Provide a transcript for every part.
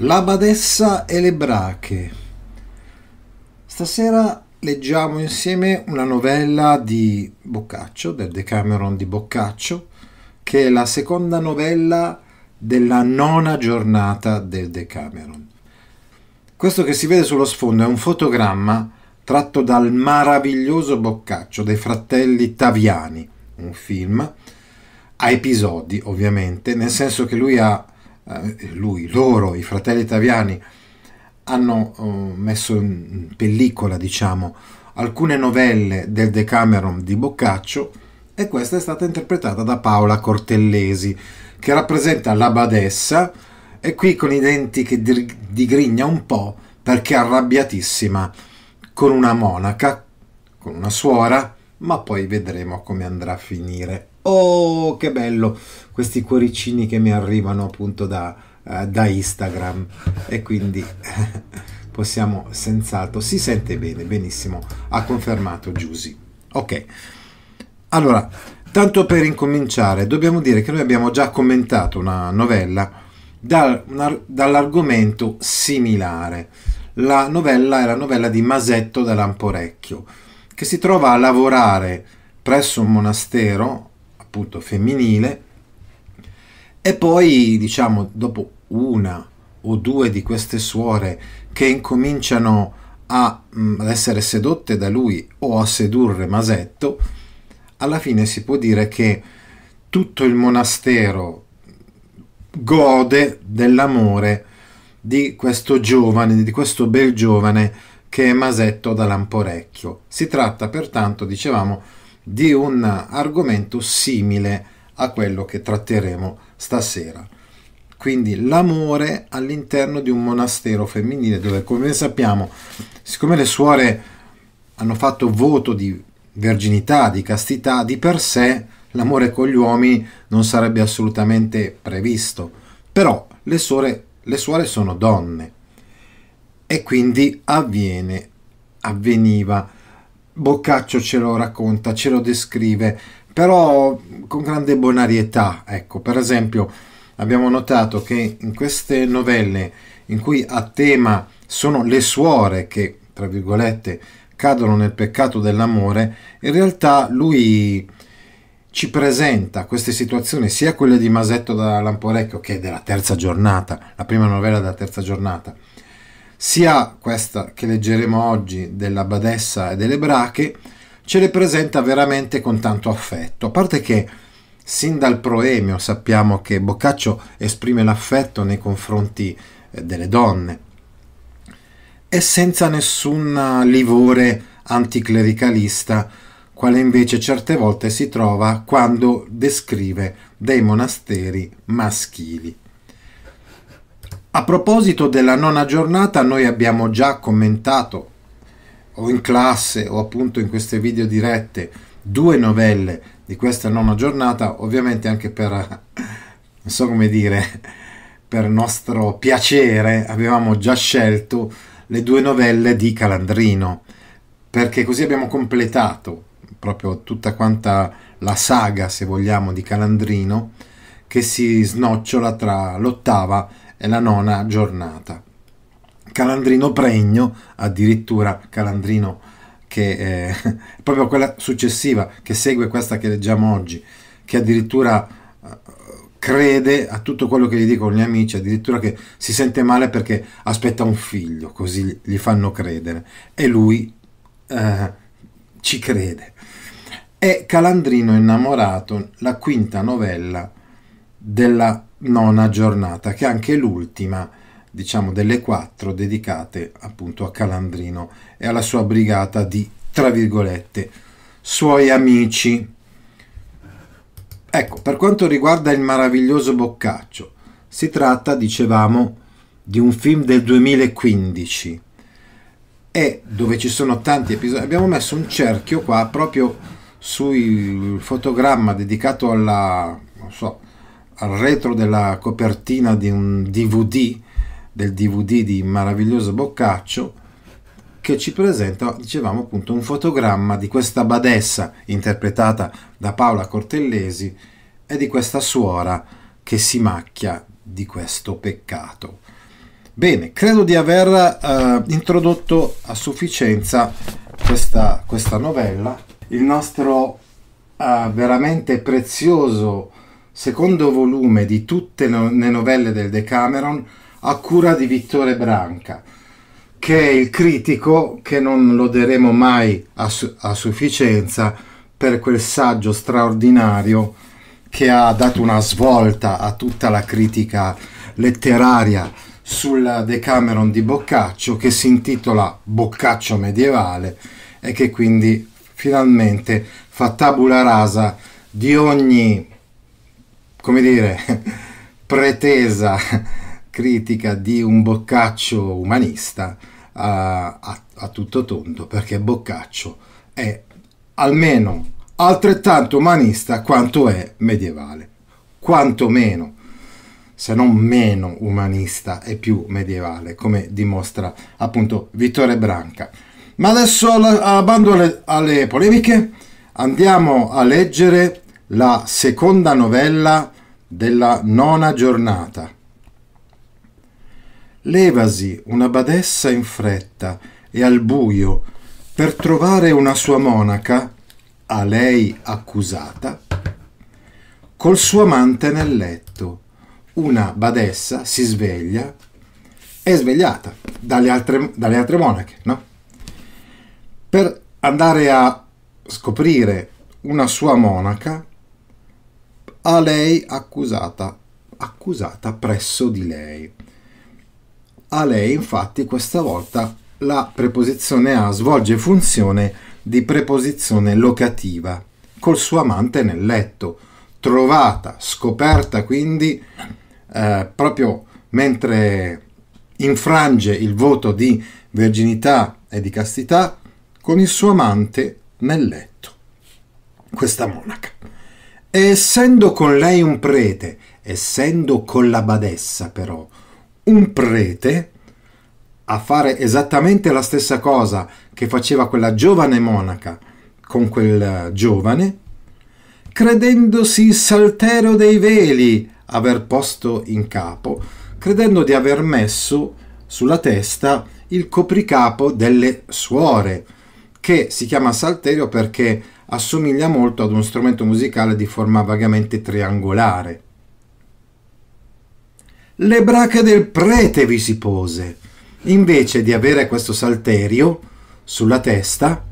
La badessa e le brache. Stasera leggiamo insieme una novella di Boccaccio, del Decameron di Boccaccio, che è la seconda novella della nona giornata del Decameron. Questo che si vede sullo sfondo è un fotogramma tratto dal meraviglioso Boccaccio dei fratelli Taviani, un film a episodi ovviamente, nel senso che lui ha lui, loro, i fratelli Taviani, hanno uh, messo in pellicola, diciamo, alcune novelle del Decameron di Boccaccio e questa è stata interpretata da Paola Cortellesi, che rappresenta la badessa e qui con i denti che digrigna un po' perché è arrabbiatissima con una monaca, con una suora, ma poi vedremo come andrà a finire. Oh, che bello questi cuoricini che mi arrivano appunto da, uh, da Instagram e quindi possiamo senz'altro, si sente bene, benissimo, ha confermato Giusy. Ok, allora, tanto per incominciare, dobbiamo dire che noi abbiamo già commentato una novella da, una, dall'argomento similare. La novella è la novella di Masetto da Lamporecchio, che si trova a lavorare presso un monastero appunto femminile e poi diciamo dopo una o due di queste suore che incominciano a, mm, ad essere sedotte da lui o a sedurre Masetto, alla fine si può dire che tutto il monastero gode dell'amore di questo giovane, di questo bel giovane che è Masetto da Lamporecchio. Si tratta pertanto, dicevamo, di un argomento simile a quello che tratteremo stasera. Quindi l'amore all'interno di un monastero femminile dove, come sappiamo, siccome le suore hanno fatto voto di verginità, di castità, di per sé l'amore con gli uomini non sarebbe assolutamente previsto. Però le suore, le suore sono donne e quindi avviene, avveniva Boccaccio ce lo racconta, ce lo descrive, però con grande bonarietà. Ecco, per esempio, abbiamo notato che in queste novelle in cui a tema sono le suore che, tra virgolette, cadono nel peccato dell'amore, in realtà lui ci presenta queste situazioni, sia quelle di Masetto da Lamporecchio che della terza giornata, la prima novella della terza giornata, sia questa che leggeremo oggi della badessa e delle brache, ce le presenta veramente con tanto affetto, a parte che sin dal proemio sappiamo che Boccaccio esprime l'affetto nei confronti eh, delle donne e senza nessun livore anticlericalista, quale invece certe volte si trova quando descrive dei monasteri maschili. A proposito della nona giornata, noi abbiamo già commentato, o in classe o appunto in queste video dirette, due novelle di questa nona giornata, ovviamente anche per, non so come dire, per nostro piacere, avevamo già scelto le due novelle di Calandrino, perché così abbiamo completato proprio tutta quanta la saga, se vogliamo, di Calandrino, che si snocciola tra l'ottava è la nona giornata. Calandrino Pregno, addirittura Calandrino che è proprio quella successiva, che segue questa che leggiamo oggi, che addirittura eh, crede a tutto quello che gli dicono gli amici, addirittura che si sente male perché aspetta un figlio, così gli fanno credere. E lui eh, ci crede. È Calandrino innamorato, la quinta novella della nona giornata, che è anche l'ultima, diciamo, delle quattro dedicate appunto a Calandrino e alla sua brigata di, tra virgolette, suoi amici. Ecco, per quanto riguarda il meraviglioso Boccaccio, si tratta, dicevamo, di un film del 2015 e dove ci sono tanti episodi. Abbiamo messo un cerchio qua proprio sul fotogramma dedicato alla, so, al retro della copertina di un DVD, del DVD di Maraviglioso Boccaccio, che ci presenta, dicevamo appunto, un fotogramma di questa badessa interpretata da Paola Cortellesi e di questa suora che si macchia di questo peccato. Bene, credo di aver uh, introdotto a sufficienza questa, questa novella. Il nostro uh, veramente prezioso secondo volume di tutte le novelle del Decameron a cura di Vittore Branca, che è il critico che non loderemo mai a, su- a sufficienza per quel saggio straordinario che ha dato una svolta a tutta la critica letteraria sul Decameron di Boccaccio che si intitola Boccaccio medievale e che quindi finalmente fa tabula rasa di ogni, come dire, pretesa critica di un Boccaccio umanista a, a, a tutto tondo, perché Boccaccio è almeno altrettanto umanista quanto è medievale, quanto meno se non meno umanista e più medievale, come dimostra appunto Vittore Branca. Ma adesso abbando alle, alle polemiche, andiamo a leggere la seconda novella della nona giornata. Levasi una badessa in fretta e al buio per trovare una sua monaca, a lei accusata, col suo amante nel letto una badessa si sveglia, è svegliata dalle altre, dalle altre monache, no? Per andare a scoprire una sua monaca, a lei accusata, accusata presso di lei. A lei, infatti, questa volta la preposizione a svolge funzione di preposizione locativa, col suo amante nel letto, trovata, scoperta quindi eh, proprio mentre infrange il voto di verginità e di castità con il suo amante nel letto, questa monaca. E essendo con lei un prete, essendo con la badessa però un prete, a fare esattamente la stessa cosa che faceva quella giovane monaca con quel giovane, credendosi il saltero dei veli aver posto in capo, credendo di aver messo sulla testa il copricapo delle suore, che si chiama salterio perché assomiglia molto ad uno strumento musicale di forma vagamente triangolare. Le brache del prete vi si pose. Invece di avere questo salterio sulla testa,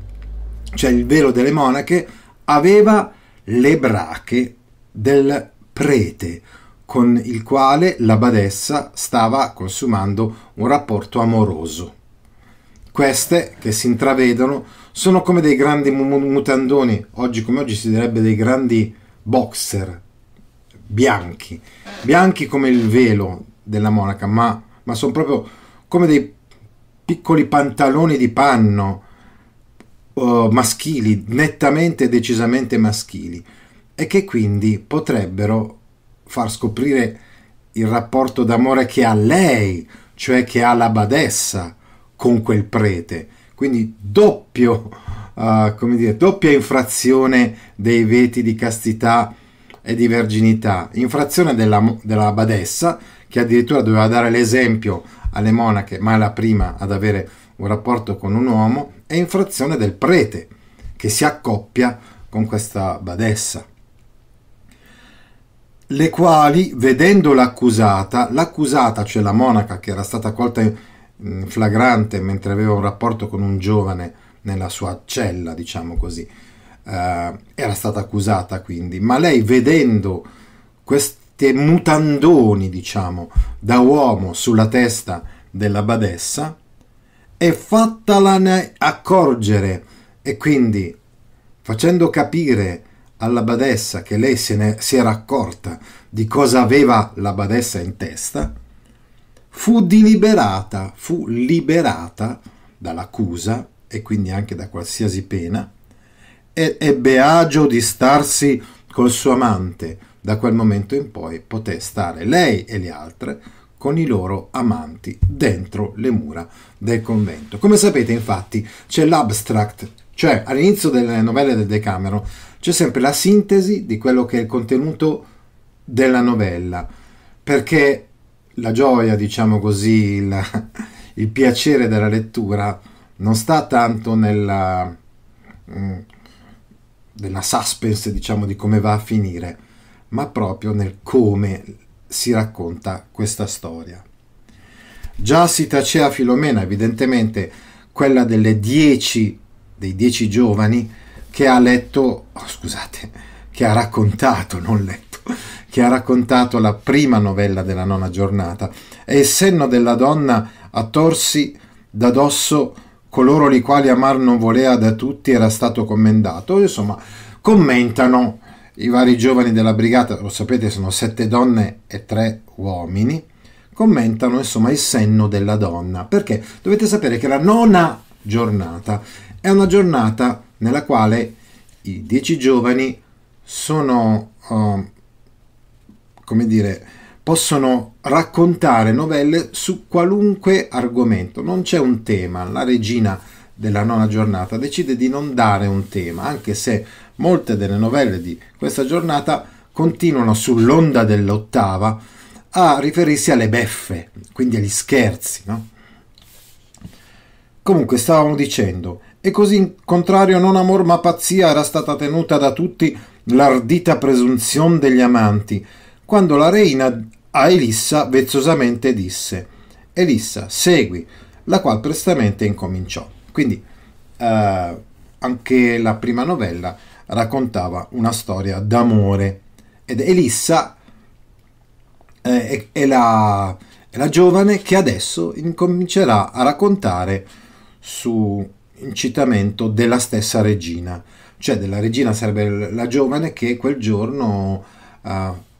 cioè il velo delle monache, aveva le brache del prete, con il quale la badessa stava consumando un rapporto amoroso. Queste, che si intravedono, sono come dei grandi mutandoni, oggi come oggi si direbbe dei grandi boxer, bianchi, bianchi come il velo della monaca, ma, ma sono proprio come dei piccoli pantaloni di panno uh, maschili, nettamente e decisamente maschili, e che quindi potrebbero far scoprire il rapporto d'amore che ha lei, cioè che ha la badessa con quel prete. Quindi doppio, uh, come dire, doppia infrazione dei veti di castità e di verginità. Infrazione della, della badessa, che addirittura doveva dare l'esempio alle monache, ma è la prima ad avere un rapporto con un uomo, e infrazione del prete, che si accoppia con questa badessa le quali, vedendo l'accusata, l'accusata, cioè la monaca che era stata colta in flagrante mentre aveva un rapporto con un giovane nella sua cella, diciamo così, eh, era stata accusata quindi, ma lei vedendo questi mutandoni, diciamo, da uomo sulla testa della badessa, è fattala accorgere. E quindi facendo capire alla badessa che lei se ne si era accorta di cosa aveva la badessa in testa, fu deliberata, fu liberata dall'accusa e quindi anche da qualsiasi pena, e ebbe agio di starsi col suo amante. Da quel momento in poi poté stare lei e le altre con i loro amanti dentro le mura del convento. Come sapete, infatti, c'è l'abstract, cioè all'inizio delle novelle del Decameron c'è sempre la sintesi di quello che è il contenuto della novella, perché la gioia, diciamo così, il, il piacere della lettura non sta tanto nella, nella suspense, diciamo, di come va a finire, ma proprio nel come si racconta questa storia. Già si tacea Filomena, evidentemente quella delle dieci, dei dieci giovani che ha letto, oh, scusate, che ha raccontato, non letto, che ha raccontato la prima novella della nona giornata, e il senno della donna a torsi da dosso coloro i quali amar non volea da tutti era stato commendato. Insomma, commentano i vari giovani della brigata, lo sapete sono sette donne e tre uomini, commentano insomma il senno della donna, perché dovete sapere che la nona giornata è una giornata nella quale i dieci giovani sono, uh, come dire, possono raccontare novelle su qualunque argomento, non c'è un tema, la regina della nona giornata decide di non dare un tema, anche se molte delle novelle di questa giornata continuano sull'onda dell'ottava a riferirsi alle beffe, quindi agli scherzi. No? Comunque stavamo dicendo, e così in contrario non amor ma pazzia era stata tenuta da tutti l'ardita presunzione degli amanti, quando la reina a Elissa vezzosamente disse Elissa, segui, la qual prestamente incominciò. Quindi eh, anche la prima novella raccontava una storia d'amore ed Elissa eh, è, è, la, è la giovane che adesso incomincerà a raccontare su incitamento della stessa regina, cioè della regina sarebbe la giovane che quel giorno uh,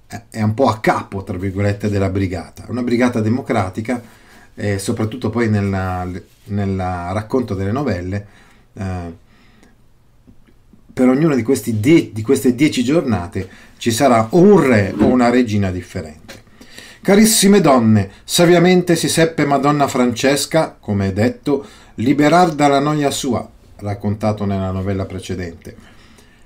è un po' a capo, tra virgolette, della brigata. Una brigata democratica, e soprattutto poi nel racconto delle novelle, eh, per ognuna di, die- di queste dieci giornate ci sarà o un re o una regina differente. Carissime donne, saviamente si seppe Madonna Francesca, come è detto, liberar dalla noia sua, raccontato nella novella precedente.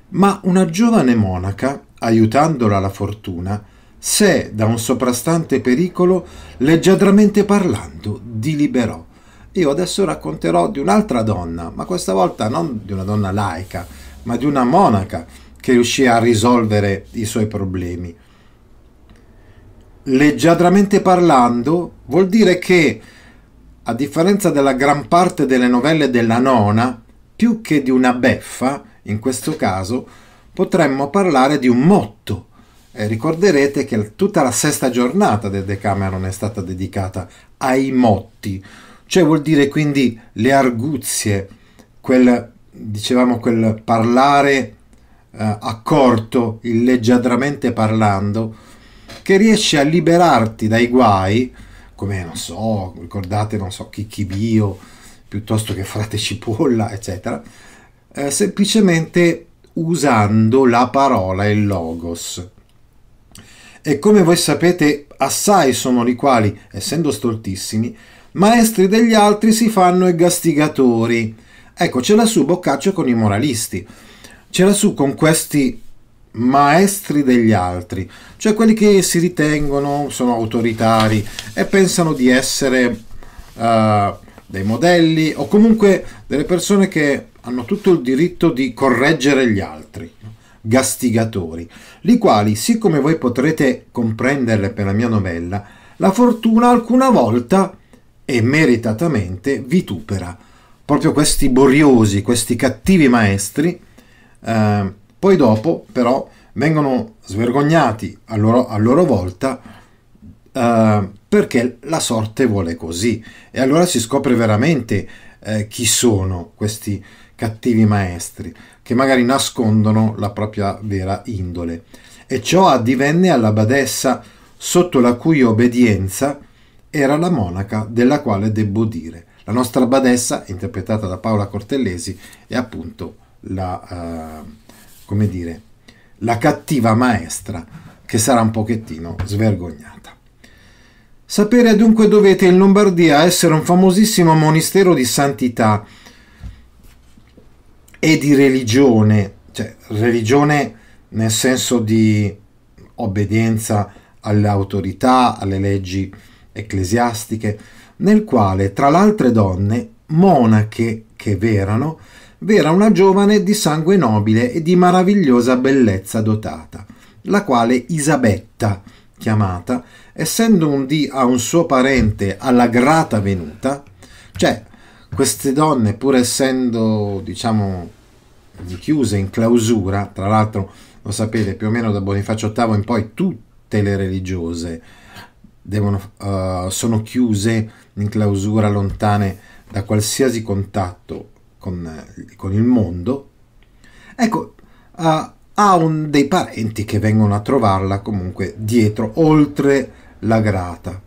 Ma una giovane monaca aiutandola la fortuna, se da un soprastante pericolo, leggiadramente parlando, di liberò. Io adesso racconterò di un'altra donna, ma questa volta non di una donna laica, ma di una monaca che riuscì a risolvere i suoi problemi. Leggiadramente parlando vuol dire che, a differenza della gran parte delle novelle della nona, più che di una beffa, in questo caso, potremmo parlare di un motto. Eh, ricorderete che tutta la sesta giornata del Decameron è stata dedicata ai motti, cioè vuol dire quindi le arguzie, quel, dicevamo, quel parlare eh, accorto, il leggiadramente parlando, che riesce a liberarti dai guai, come non so, ricordate, non so, Chicchibio, piuttosto che Frate Cipolla, eccetera, eh, semplicemente usando la parola il logos. E come voi sapete, assai sono i quali, essendo stoltissimi, maestri degli altri si fanno i gastigatori. Ecco, ce l'ha su Boccaccio con i moralisti, ce l'ha su con questi maestri degli altri, cioè quelli che si ritengono, sono autoritari e pensano di essere uh, dei modelli o comunque delle persone che hanno tutto il diritto di correggere gli altri, gastigatori, li quali, siccome voi potrete comprenderle per la mia novella, la fortuna alcuna volta e meritatamente vitupera. Proprio questi boriosi, questi cattivi maestri, eh, poi dopo però vengono svergognati a loro, a loro volta eh, perché la sorte vuole così. E allora si scopre veramente eh, chi sono questi cattivi maestri, che magari nascondono la propria vera indole. E ciò addivenne alla badessa, sotto la cui obbedienza era la monaca della quale debbo dire. La nostra badessa, interpretata da Paola Cortellesi, è appunto la, uh, come dire, la cattiva maestra che sarà un pochettino svergognata. Sapere dunque dovete in Lombardia essere un famosissimo monastero di santità, e di religione, cioè religione nel senso di obbedienza alle autorità, alle leggi ecclesiastiche, nel quale tra le altre donne, monache che v'erano, v'era una giovane di sangue nobile e di meravigliosa bellezza dotata, la quale Isabetta, chiamata, essendo un dì a un suo parente alla grata venuta, cioè queste donne, pur essendo, diciamo, chiuse in clausura, tra l'altro lo sapete più o meno da Bonifacio VIII in poi tutte le religiose devono, uh, sono chiuse in clausura lontane da qualsiasi contatto con, con il mondo, ecco, uh, ha un, dei parenti che vengono a trovarla comunque dietro, oltre la grata.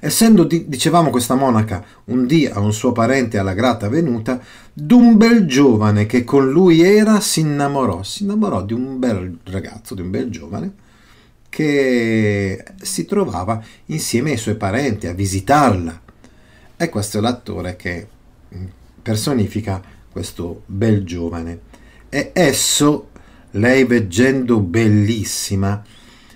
Essendo, dicevamo, questa monaca un dì a un suo parente alla grata venuta, d'un bel giovane che con lui era si innamorò, si innamorò di un bel ragazzo, di un bel giovane, che si trovava insieme ai suoi parenti a visitarla. E questo è l'attore che personifica questo bel giovane. E esso, lei veggendo bellissima,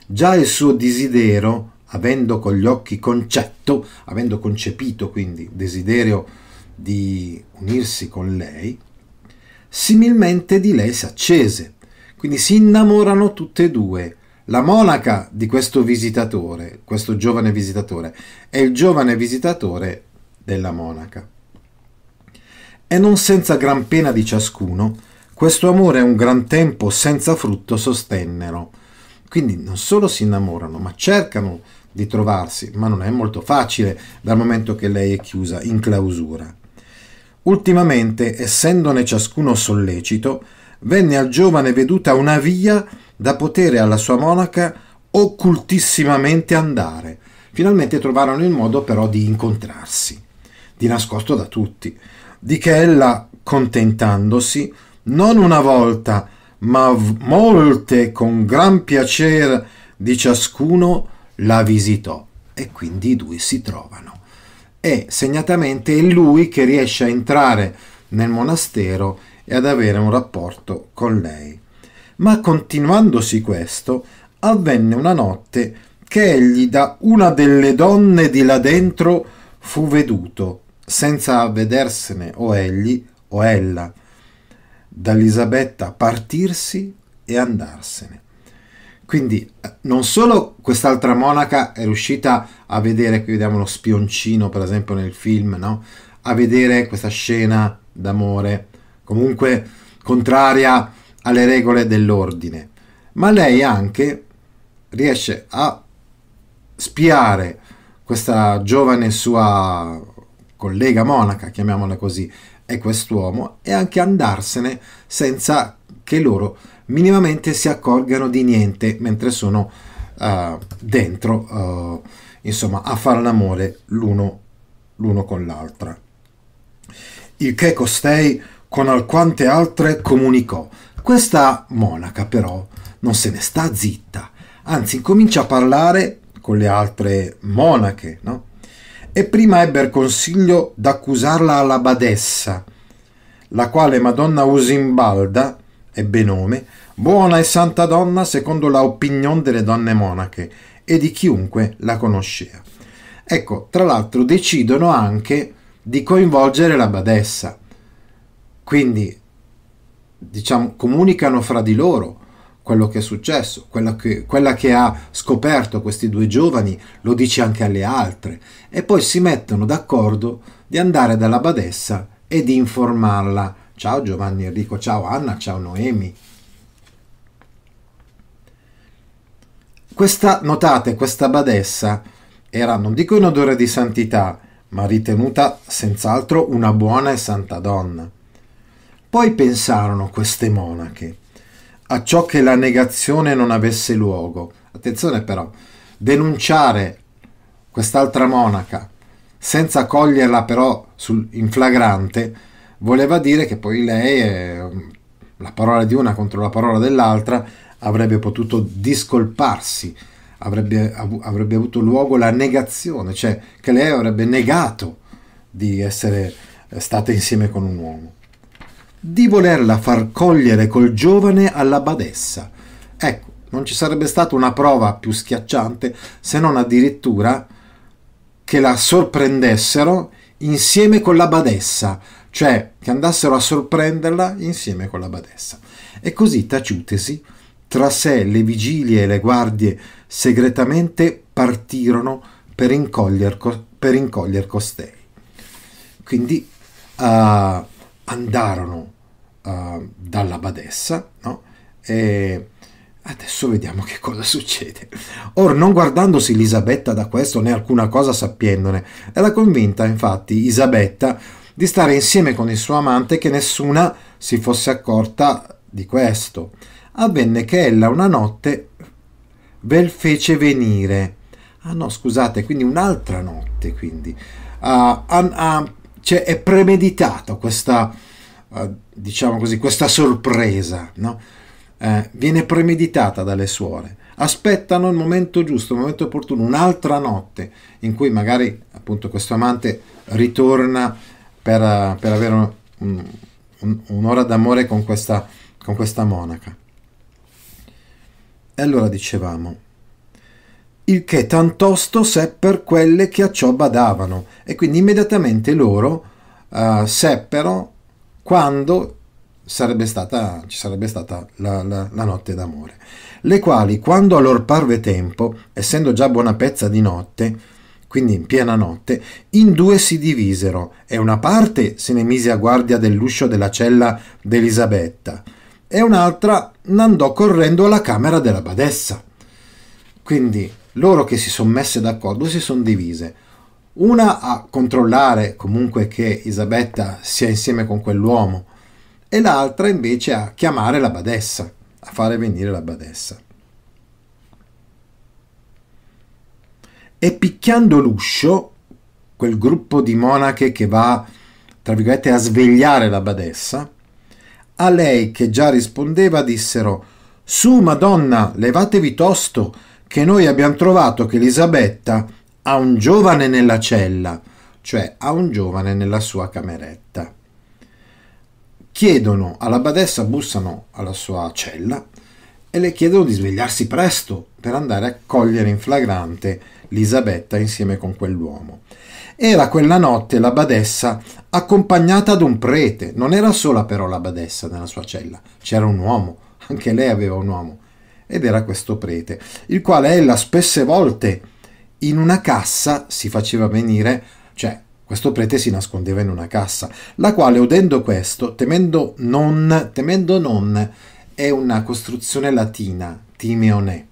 già il suo desiderio, avendo con gli occhi concetto, avendo concepito quindi desiderio di unirsi con lei, similmente di lei si accese. Quindi si innamorano tutte e due. La monaca di questo visitatore, questo giovane visitatore, e il giovane visitatore della monaca e non senza gran pena di ciascuno, questo amore un gran tempo senza frutto sostennero. Quindi non solo si innamorano, ma cercano di trovarsi, ma non è molto facile dal momento che lei è chiusa in clausura. Ultimamente, essendone ciascuno sollecito, venne al giovane veduta una via da potere alla sua monaca occultissimamente andare. Finalmente trovarono il modo però di incontrarsi, di nascosto da tutti di che ella, contentandosi, non una volta, ma molte con gran piacere di ciascuno, la visitò e quindi i due si trovano. E segnatamente è lui che riesce a entrare nel monastero e ad avere un rapporto con lei. Ma continuandosi questo, avvenne una notte che egli da una delle donne di là dentro fu veduto senza vedersene o egli o ella dall'Isabetta partirsi e andarsene. Quindi eh, non solo quest'altra monaca è riuscita a vedere, qui vediamo lo spioncino per esempio nel film, no? a vedere questa scena d'amore comunque contraria alle regole dell'ordine, ma lei anche riesce a spiare questa giovane sua collega monaca, chiamiamola così, è quest'uomo, e anche andarsene senza che loro minimamente si accorgano di niente mentre sono uh, dentro, uh, insomma, a fare l'amore l'uno, l'uno con l'altra. Il che costei con alquante altre comunicò. Questa monaca però non se ne sta zitta, anzi comincia a parlare con le altre monache, no? e prima ebber consiglio d'accusarla alla badessa, la quale Madonna Usimbalda ebbe nome, buona e santa donna secondo la opinione delle donne monache e di chiunque la conosceva. Ecco, tra l'altro decidono anche di coinvolgere la badessa, quindi diciamo comunicano fra di loro quello che è successo, quella che, quella che ha scoperto questi due giovani lo dice anche alle altre e poi si mettono d'accordo di andare dalla badessa e di informarla. Ciao Giovanni Enrico, ciao Anna, ciao Noemi. Questa, notate, questa badessa era, non dico in odore di santità, ma ritenuta senz'altro una buona e santa donna. Poi pensarono queste monache, a ciò che la negazione non avesse luogo. Attenzione però, denunciare quest'altra monaca senza coglierla però sul, in flagrante voleva dire che poi lei, eh, la parola di una contro la parola dell'altra, avrebbe potuto discolparsi, avrebbe, avrebbe avuto luogo la negazione, cioè che lei avrebbe negato di essere eh, stata insieme con un uomo di volerla far cogliere col giovane alla badessa. Ecco, non ci sarebbe stata una prova più schiacciante se non addirittura che la sorprendessero insieme con la badessa, cioè che andassero a sorprenderla insieme con la badessa. E così taciutesi, tra sé le vigilie e le guardie segretamente partirono per incoglier, per incoglier costei. Quindi uh, andarono uh, dalla badessa, no? E adesso vediamo che cosa succede. Or, non guardandosi Elisabetta da questo né alcuna cosa sappiendone, era convinta infatti Isabetta di stare insieme con il suo amante che nessuna si fosse accorta di questo. Avvenne che ella una notte vel fece venire. Ah no, scusate, quindi un'altra notte, quindi. Uh, uh, cioè è premeditata questa, uh, diciamo così, questa sorpresa, no? Eh, viene premeditata dalle suore. Aspettano il momento giusto, il momento opportuno, un'altra notte in cui magari appunto questo amante ritorna per, per avere un, un, un'ora d'amore con questa, con questa monaca. E allora dicevamo, il che tantosto sepper quelle che a ciò badavano, e quindi immediatamente loro uh, seppero quando sarebbe stata, ci sarebbe stata la, la, la, notte d'amore, le quali, quando a lor parve tempo, essendo già buona pezza di notte, quindi in piena notte, in due si divisero, e una parte se ne mise a guardia dell'uscio della cella d'Elisabetta, e un'altra n'andò correndo alla camera della badessa. Quindi loro che si sono messe d'accordo si sono divise. Una a controllare comunque che Isabetta sia insieme con quell'uomo e l'altra invece a chiamare la badessa, a fare venire la badessa. E picchiando l'uscio, quel gruppo di monache che va, tra virgolette, a svegliare la badessa, a lei che già rispondeva dissero Su, Madonna, levatevi tosto, che noi abbiamo trovato che Elisabetta ha un giovane nella cella, cioè ha un giovane nella sua cameretta. Chiedono alla badessa, bussano alla sua cella e le chiedono di svegliarsi presto per andare a cogliere in flagrante Elisabetta insieme con quell'uomo. Era quella notte la badessa accompagnata ad un prete, non era sola però la badessa nella sua cella, c'era un uomo, anche lei aveva un uomo ed era questo prete, il quale ella spesse volte in una cassa si faceva venire, cioè questo prete si nascondeva in una cassa, la quale udendo questo, temendo non, temendo non, è una costruzione latina, timeone,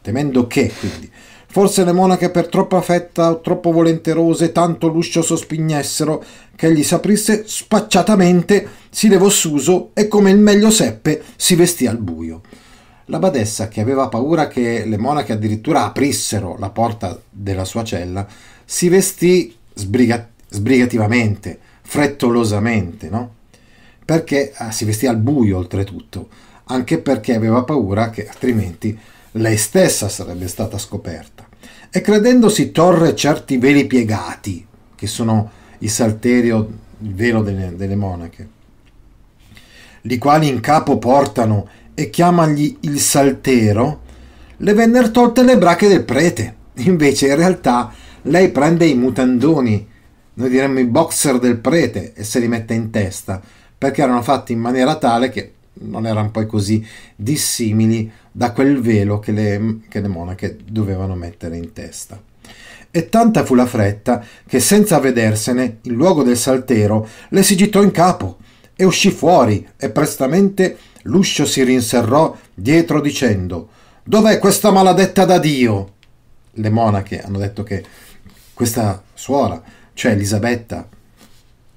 temendo che, quindi, Forse le monache per troppa fetta o troppo volenterose tanto l'uscio sospignessero che egli s'aprisse spacciatamente, si levò suso e come il meglio seppe si vestì al buio. La badessa, che aveva paura che le monache addirittura aprissero la porta della sua cella, si vestì sbriga- sbrigativamente, frettolosamente, no? Perché ah, si vestì al buio oltretutto, anche perché aveva paura che altrimenti lei stessa sarebbe stata scoperta. E credendosi torre certi veli piegati, che sono il salterio, il velo delle, delle monache, li quali in capo portano e chiamagli il saltero, le vennero tolte le brache del prete. Invece in realtà lei prende i mutandoni, noi diremmo i boxer del prete, e se li mette in testa, perché erano fatti in maniera tale che non erano poi così dissimili da quel velo che le, che le monache dovevano mettere in testa. E tanta fu la fretta che senza vedersene, in luogo del saltero, le si gittò in capo e uscì fuori e prestamente L'uscio si rinserrò dietro dicendo Dov'è questa maladetta da Dio? Le monache hanno detto che questa suora, cioè Elisabetta,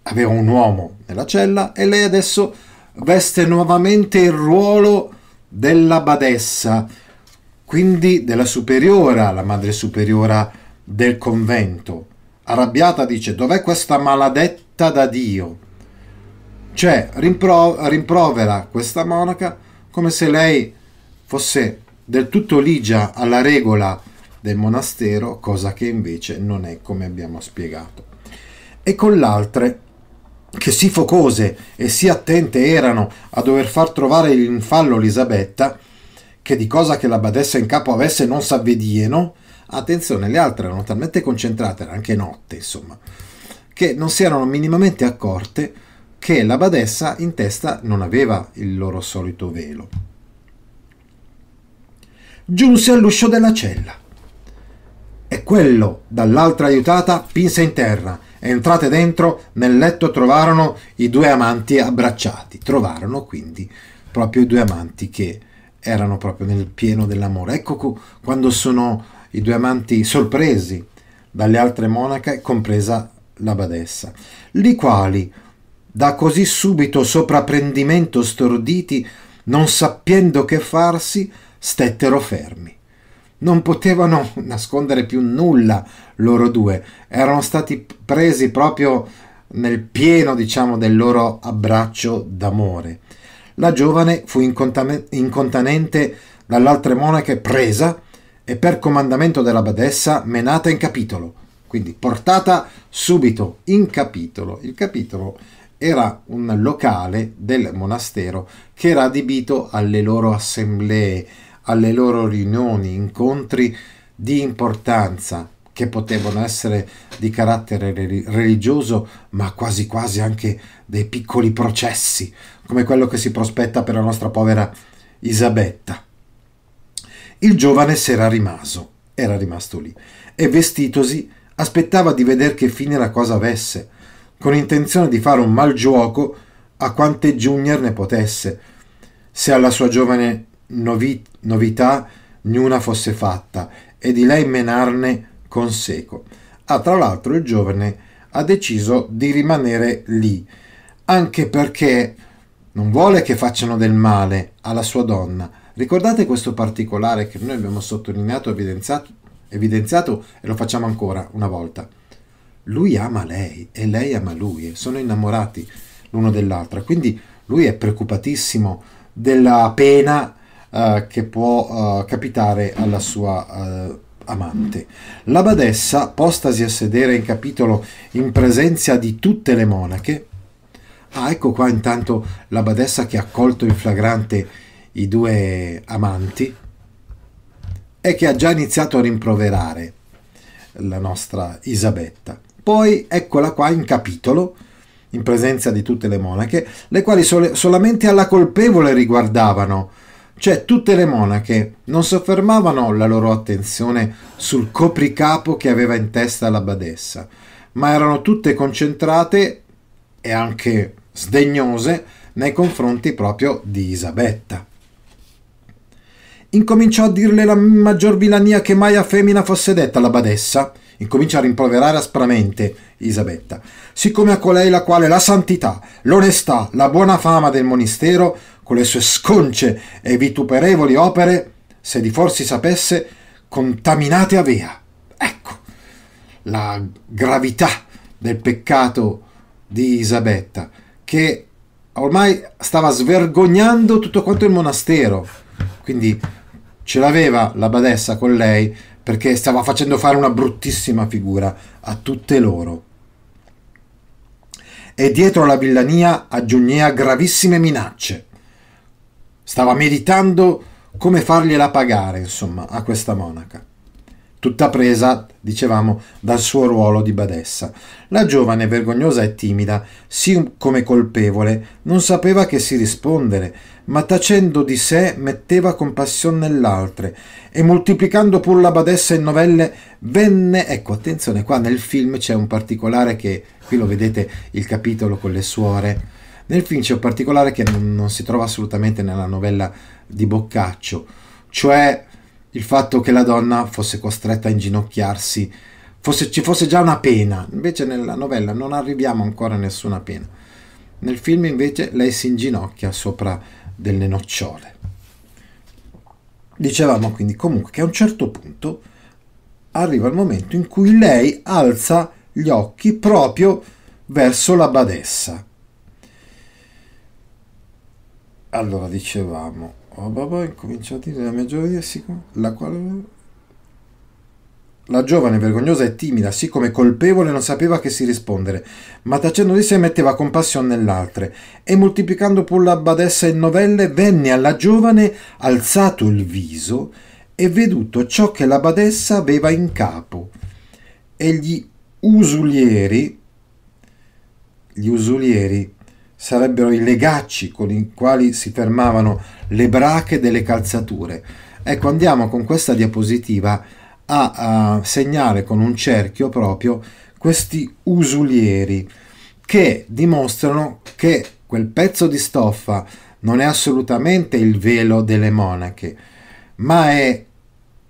aveva un uomo nella cella e lei adesso veste nuovamente il ruolo della badessa, quindi della superiora, la madre superiora del convento. Arrabbiata dice: Dov'è questa maladetta da Dio? Cioè, rimpro- rimprovera questa monaca come se lei fosse del tutto ligia alla regola del monastero, cosa che invece non è come abbiamo spiegato. E con l'altre, che sì focose e sì attente erano a dover far trovare in fallo Elisabetta, che di cosa che la badessa in capo avesse non s'avvedieno, attenzione, le altre erano talmente concentrate, era anche notte, insomma, che non si erano minimamente accorte che la badessa in testa non aveva il loro solito velo. Giunse all'uscio della cella e quello dall'altra aiutata pinse in terra Entrate dentro, nel letto trovarono i due amanti abbracciati. Trovarono quindi proprio i due amanti che erano proprio nel pieno dell'amore. Ecco quando sono i due amanti sorpresi dalle altre monache, compresa la badessa, li quali, da così subito sopraprendimento storditi, non sappiendo che farsi, stettero fermi non potevano nascondere più nulla loro due, erano stati presi proprio nel pieno, diciamo, del loro abbraccio d'amore. La giovane fu incontanente dall'altre monache presa e per comandamento della badessa menata in capitolo, quindi portata subito in capitolo. Il capitolo era un locale del monastero che era adibito alle loro assemblee, alle loro riunioni, incontri di importanza che potevano essere di carattere religioso, ma quasi quasi anche dei piccoli processi, come quello che si prospetta per la nostra povera Isabetta. Il giovane s'era rimaso, era rimasto lì, e vestitosi aspettava di vedere che fine la cosa avesse, con intenzione di fare un mal gioco a quante Junior ne potesse, se alla sua giovane novi- novità niuna fosse fatta e di lei menarne conseco. Ah, tra l'altro il giovane ha deciso di rimanere lì, anche perché non vuole che facciano del male alla sua donna. Ricordate questo particolare che noi abbiamo sottolineato, evidenziato, evidenziato e lo facciamo ancora una volta. Lui ama lei e lei ama lui e sono innamorati l'uno dell'altra, quindi lui è preoccupatissimo della pena uh, che può uh, capitare alla sua uh, amante. La badessa, postasi a sedere in capitolo in presenza di tutte le monache, ah, ecco qua intanto la badessa che ha colto in flagrante i due amanti e che ha già iniziato a rimproverare la nostra Isabetta. Poi eccola qua in capitolo, in presenza di tutte le monache, le quali sole, solamente alla colpevole riguardavano cioè tutte le monache non soffermavano la loro attenzione sul copricapo che aveva in testa la badessa, ma erano tutte concentrate e anche sdegnose nei confronti proprio di Isabetta. Incominciò a dirle la maggior vilania che mai a femmina fosse detta la badessa, incomincia a rimproverare aspramente Isabetta, siccome a colei la quale la santità, l'onestà, la buona fama del monastero con le sue sconce e vituperevoli opere, se di forsi sapesse, contaminate avea. Ecco la gravità del peccato di Isabetta, che ormai stava svergognando tutto quanto il monastero. Quindi ce l'aveva la badessa con lei perché stava facendo fare una bruttissima figura a tutte loro. E dietro la villania aggiungeva gravissime minacce Stava meditando come fargliela pagare, insomma, a questa monaca. Tutta presa, dicevamo, dal suo ruolo di badessa. La giovane, vergognosa e timida, sì come colpevole, non sapeva che si rispondere, ma tacendo di sé metteva compassione nell'altre e moltiplicando pur la badessa in novelle venne ecco attenzione qua nel film c'è un particolare che qui lo vedete il capitolo con le suore nel film c'è un particolare che non, non si trova assolutamente nella novella di Boccaccio, cioè il fatto che la donna fosse costretta a inginocchiarsi, fosse, ci fosse già una pena, invece nella novella non arriviamo ancora a nessuna pena. Nel film invece lei si inginocchia sopra delle nocciole. Dicevamo quindi comunque che a un certo punto arriva il momento in cui lei alza gli occhi proprio verso la badessa allora dicevamo, oh, babà, incomincia a dire la mia giovane, la quale... La giovane, vergognosa e timida, sì come colpevole, non sapeva che si rispondere, ma tacendo di sé metteva compassione nell'altre, e moltiplicando pur la badessa in novelle, venne alla giovane alzato il viso e veduto ciò che la badessa aveva in capo, e gli usulieri, gli usulieri sarebbero i legacci con i quali si fermavano le brache delle calzature. Ecco, andiamo con questa diapositiva a, a segnare con un cerchio proprio questi usulieri che dimostrano che quel pezzo di stoffa non è assolutamente il velo delle monache, ma è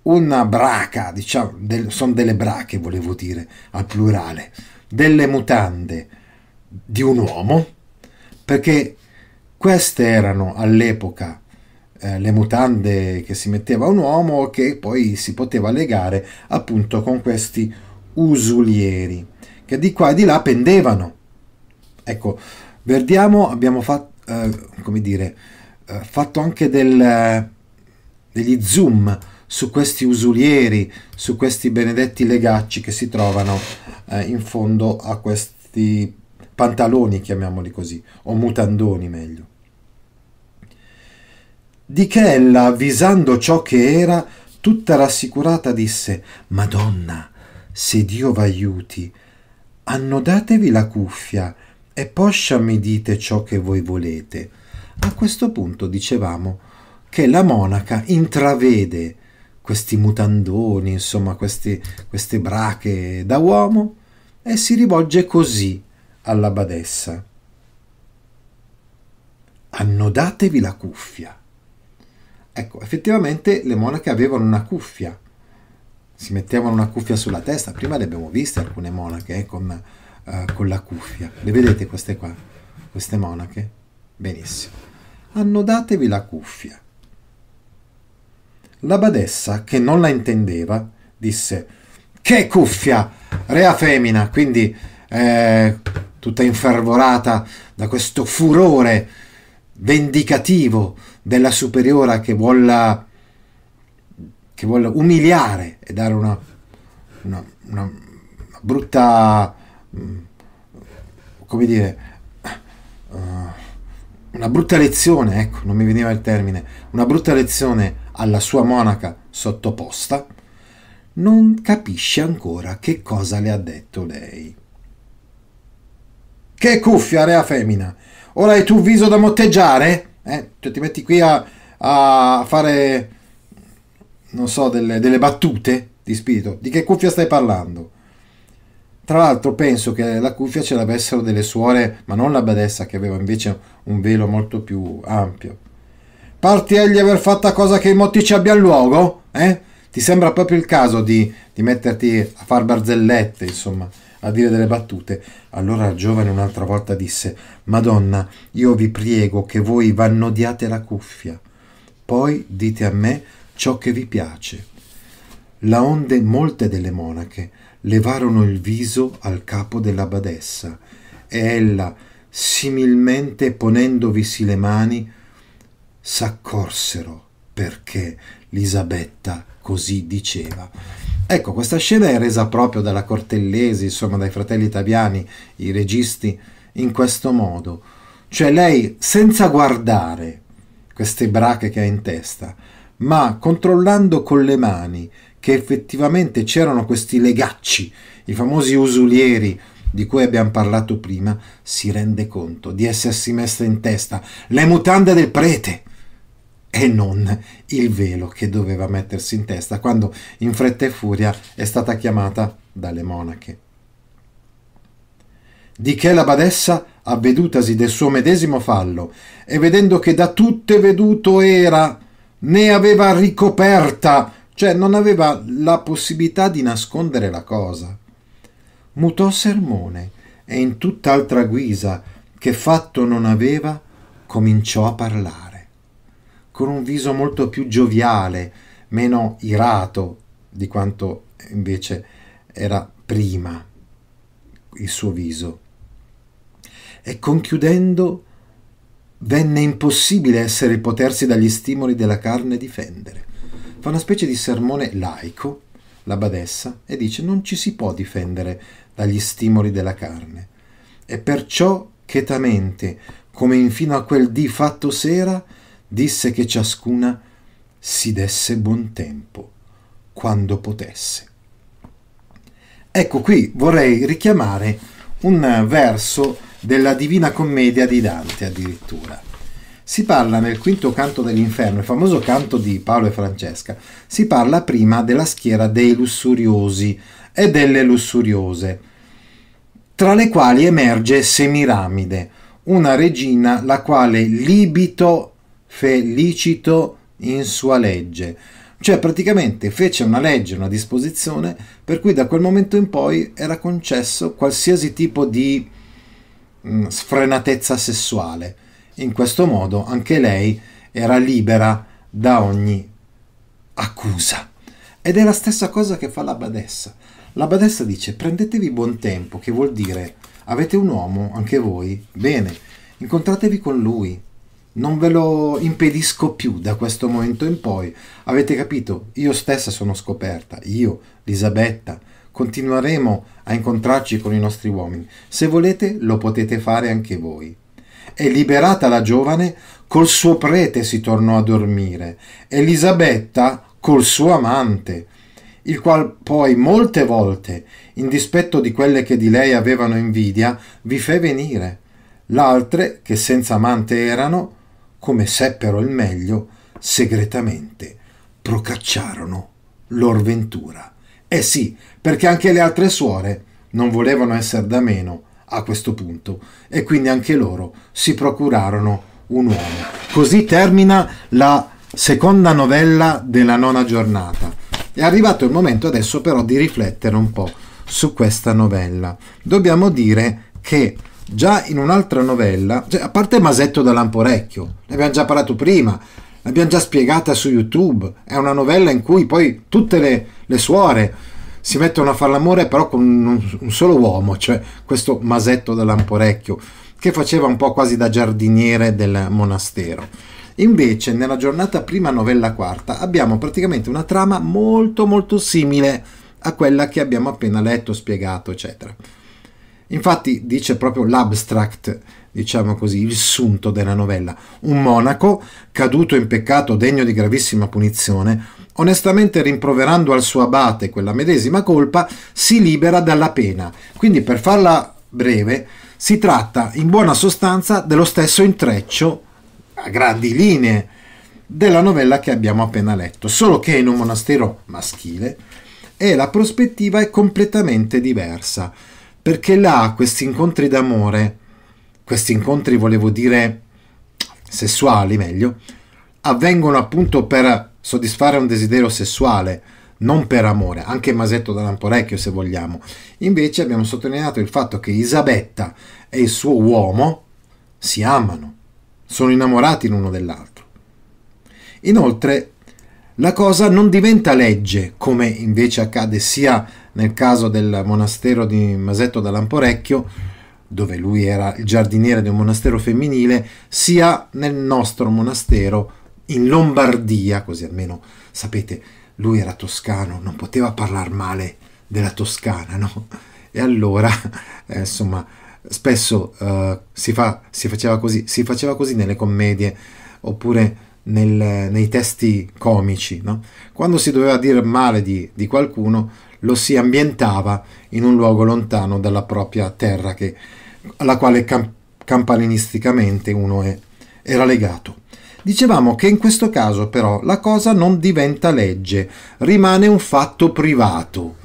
una braca, diciamo, del, sono delle brache, volevo dire, al plurale, delle mutande di un uomo, perché queste erano all'epoca eh, le mutande che si metteva un uomo che poi si poteva legare appunto con questi usulieri che di qua e di là pendevano. Ecco, Verdiamo abbiamo fatto, eh, come dire, eh, fatto anche del, degli zoom su questi usulieri, su questi benedetti legacci che si trovano eh, in fondo a questi pantaloni, chiamiamoli così, o mutandoni meglio. Di che ella, avvisando ciò che era, tutta rassicurata disse, Madonna, se Dio v'aiuti, annodatevi la cuffia e poscia mi dite ciò che voi volete. A questo punto dicevamo che la monaca intravede questi mutandoni, insomma questi, queste brache da uomo e si rivolge così alla badessa. Annodatevi la cuffia. Ecco, effettivamente le monache avevano una cuffia, si mettevano una cuffia sulla testa, prima le abbiamo viste alcune monache eh, con uh, con la cuffia. Le vedete queste qua? Queste monache? Benissimo. Annodatevi la cuffia. La badessa, che non la intendeva, disse: Che cuffia! Rea femmina, quindi eh, tutta infervorata da questo furore vendicativo della superiora che vuole, che vuole umiliare e dare una, una, una brutta Mm, come dire, uh, una brutta lezione, ecco, non mi veniva il termine, una brutta lezione alla sua monaca sottoposta, non capisce ancora che cosa le ha detto lei. Che cuffia, rea femmina! Ora hai tu viso da motteggiare? Eh? Cioè ti metti qui a, a fare, non so, delle, delle battute di spirito. Di che cuffia stai parlando? Tra l'altro penso che la cuffia ce l'avessero delle suore, ma non la badessa che aveva invece un velo molto più ampio. Parti egli aver fatta cosa che i motti ci abbiano luogo? Eh? Ti sembra proprio il caso di, di metterti a far barzellette, insomma, a dire delle battute. Allora il giovane un'altra volta disse: Madonna, io vi prego che voi vannodiate la cuffia, poi dite a me ciò che vi piace. La onde molte delle monache levarono il viso al capo della badessa e ella, similmente ponendovisi le mani, s'accorsero perché Lisabetta così diceva. Ecco, questa scena è resa proprio dalla Cortellesi, insomma dai fratelli italiani, i registi, in questo modo. Cioè lei, senza guardare queste brache che ha in testa, ma controllando con le mani che effettivamente c'erano questi legacci, i famosi usulieri di cui abbiamo parlato prima, si rende conto di essersi messa in testa le mutande del prete e non il velo che doveva mettersi in testa quando in fretta e furia è stata chiamata dalle monache. Di che la badessa, avvedutasi del suo medesimo fallo, e vedendo che da tutte veduto era, ne aveva ricoperta cioè non aveva la possibilità di nascondere la cosa. Mutò sermone e in tutt'altra guisa che fatto non aveva cominciò a parlare, con un viso molto più gioviale, meno irato di quanto invece era prima il suo viso. E conchiudendo venne impossibile essere potersi dagli stimoli della carne difendere fa una specie di sermone laico, la badessa, e dice non ci si può difendere dagli stimoli della carne. E perciò chetamente, come infino a quel dì fatto sera, disse che ciascuna si desse buon tempo quando potesse. Ecco qui vorrei richiamare un verso della Divina Commedia di Dante addirittura. Si parla nel quinto canto dell'inferno, il famoso canto di Paolo e Francesca, si parla prima della schiera dei lussuriosi e delle lussuriose, tra le quali emerge Semiramide, una regina la quale libito felicito in sua legge, cioè praticamente fece una legge, una disposizione per cui da quel momento in poi era concesso qualsiasi tipo di mh, mm, sfrenatezza sessuale. In questo modo anche lei era libera da ogni accusa. Ed è la stessa cosa che fa la badessa. La badessa dice prendetevi buon tempo, che vuol dire avete un uomo, anche voi, bene, incontratevi con lui, non ve lo impedisco più da questo momento in poi. Avete capito? Io stessa sono scoperta, io, Elisabetta, continueremo a incontrarci con i nostri uomini. Se volete, lo potete fare anche voi. E liberata la giovane, col suo prete si tornò a dormire, Elisabetta col suo amante, il qual poi molte volte, in dispetto di quelle che di lei avevano invidia, vi fe venire. L'altre, che senza amante erano, come seppero il meglio, segretamente procacciarono lor ventura. Eh sì, perché anche le altre suore non volevano essere da meno a questo punto e quindi anche loro si procurarono un uomo. Così termina la seconda novella della nona giornata. È arrivato il momento adesso però di riflettere un po' su questa novella. Dobbiamo dire che già in un'altra novella, cioè, a parte Masetto da Lamporecchio, ne abbiamo già parlato prima, l'abbiamo già spiegata su YouTube, è una novella in cui poi tutte le, le suore si mettono a fare l'amore però con un, un, solo uomo, cioè questo Masetto da Lamporecchio, che faceva un po' quasi da giardiniere del monastero. Invece nella giornata prima novella quarta abbiamo praticamente una trama molto molto simile a quella che abbiamo appena letto, spiegato, eccetera. Infatti dice proprio l'abstract, diciamo così, il sunto della novella. Un monaco, caduto in peccato degno di gravissima punizione, onestamente rimproverando al suo abate quella medesima colpa, si libera dalla pena. Quindi per farla breve, si tratta in buona sostanza dello stesso intreccio, a grandi linee, della novella che abbiamo appena letto, solo che in un monastero maschile e la prospettiva è completamente diversa perché là questi incontri d'amore, questi incontri volevo dire sessuali meglio, avvengono appunto per soddisfare un desiderio sessuale, non per amore, anche Masetto da Lamporecchio se vogliamo. Invece abbiamo sottolineato il fatto che Isabetta e il suo uomo si amano, sono innamorati l'uno dell'altro. Inoltre la cosa non diventa legge, come invece accade sia nel caso del monastero di Masetto da Lamporecchio, dove lui era il giardiniere di un monastero femminile, sia nel nostro monastero in Lombardia, così almeno sapete, lui era toscano, non poteva parlare male della Toscana, no? E allora, eh, insomma, spesso eh, si, fa, si, faceva così, si faceva così nelle commedie oppure nel, nei testi comici, no? Quando si doveva dire male di, di qualcuno, lo si ambientava in un luogo lontano dalla propria terra che, alla quale cam- campanilisticamente uno è, era legato. Dicevamo che in questo caso però la cosa non diventa legge, rimane un fatto privato.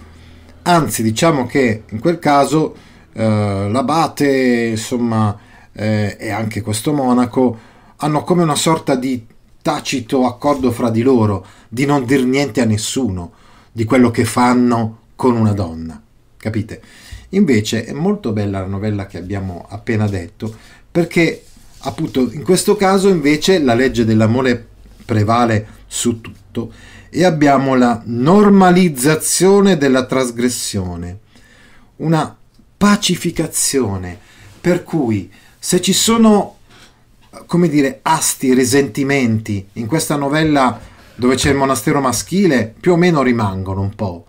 Anzi, diciamo che in quel caso eh, l'abate, insomma, eh, e anche questo monaco hanno come una sorta di tacito accordo fra di loro di non dir niente a nessuno di quello che fanno con una donna. Capite? Invece è molto bella la novella che abbiamo appena detto perché appunto in questo caso invece la legge dell'amore prevale su tutto e abbiamo la normalizzazione della trasgressione, una pacificazione per cui se ci sono come dire asti, risentimenti in questa novella dove c'è il monastero maschile più o meno rimangono un po'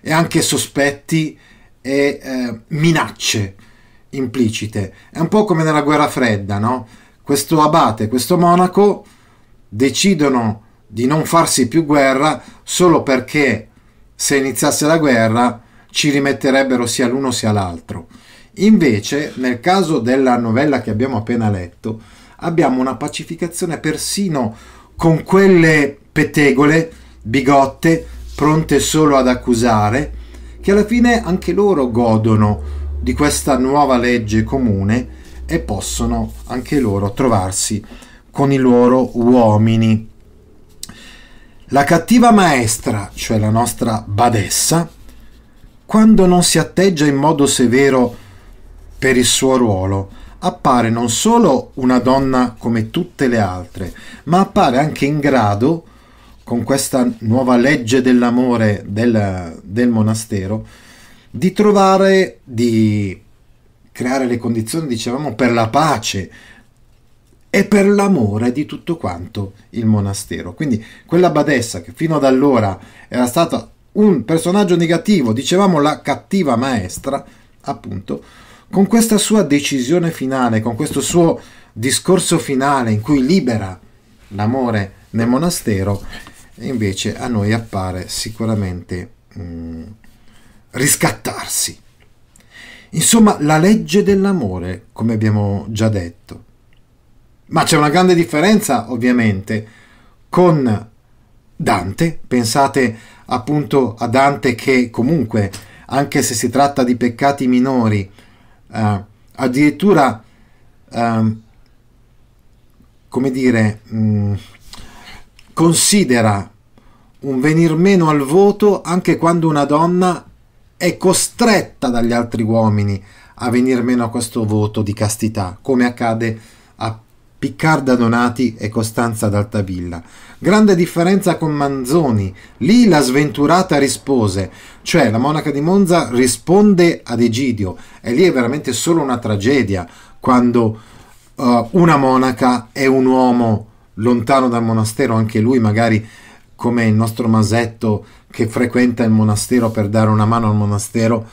e anche sospetti e eh, minacce implicite. È un po' come nella guerra fredda, no? Questo abate, questo monaco decidono di non farsi più guerra solo perché se iniziasse la guerra ci rimetterebbero sia l'uno sia l'altro. Invece, nel caso della novella che abbiamo appena letto, abbiamo una pacificazione persino con quelle pettegole, bigotte, pronte solo ad accusare, che alla fine anche loro godono di questa nuova legge comune e possono anche loro trovarsi con i loro uomini. La cattiva maestra, cioè la nostra badessa, quando non si atteggia in modo severo per il suo ruolo, appare non solo una donna come tutte le altre, ma appare anche in grado, con questa nuova legge dell'amore del, del monastero, di trovare, di creare le condizioni, dicevamo, per la pace e per l'amore di tutto quanto il monastero. Quindi quella badessa che fino ad allora era stata un personaggio negativo, dicevamo la cattiva maestra, appunto, con questa sua decisione finale, con questo suo discorso finale in cui libera l'amore nel monastero, invece a noi appare sicuramente mh, mm, riscattarsi. Insomma, la legge dell'amore, come abbiamo già detto. Ma c'è una grande differenza, ovviamente, con Dante. Pensate appunto a Dante che comunque, anche se si tratta di peccati minori, eh, addirittura, eh, come dire, mh, mm, considera un venir meno al voto anche quando una donna è costretta dagli altri uomini a venir meno a questo voto di castità, come accade a Piccarda Donati e Costanza d'Altavilla. Grande differenza con Manzoni. Lì la sventurata rispose, cioè la monaca di Monza risponde ad Egidio e lì è veramente solo una tragedia quando uh, una monaca è un uomo lontano dal monastero, anche lui magari come il nostro Masetto che frequenta il monastero per dare una mano al monastero,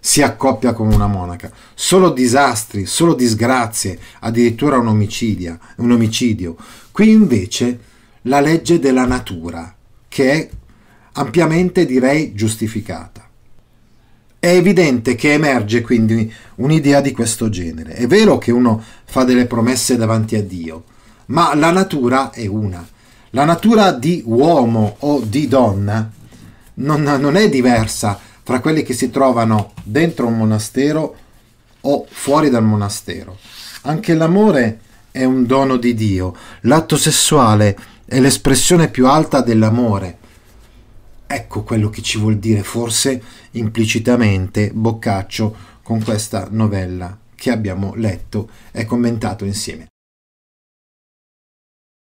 si accoppia con una monaca. Solo disastri, solo disgrazie, addirittura un, un omicidio. Qui invece la legge della natura, che è ampiamente direi giustificata. È evidente che emerge quindi un'idea di questo genere. È vero che uno fa delle promesse davanti a Dio, ma la natura è una la natura di uomo o di donna non, non è diversa fra quelli che si trovano dentro un monastero o fuori dal monastero. Anche l'amore è un dono di Dio. L'atto sessuale è l'espressione più alta dell'amore. Ecco quello che ci vuol dire forse implicitamente Boccaccio con questa novella che abbiamo letto e commentato insieme.